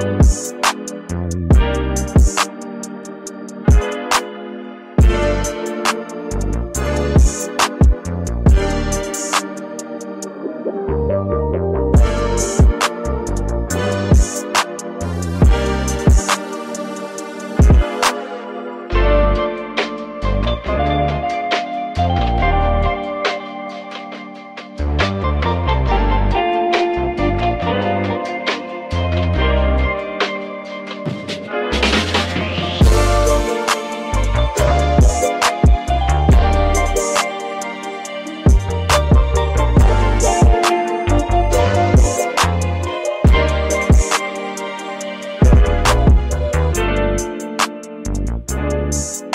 Bye. Thank